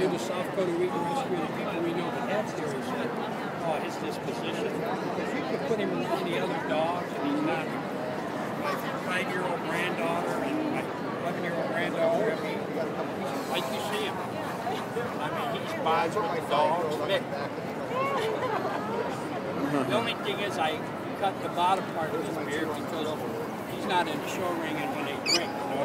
do to South Puerto Weed and Rescue, the people we know that have serious said, oh, his disposition, if you could put him with any other dog, I he's not my five-year-old granddaughter and my eleven-year-old granddaughter, I mean, like you see him. I mean, he's vibes with the dogs. Mick. The only thing is I cut the bottom part of his beard because he's not in the show ring and when they drink, you know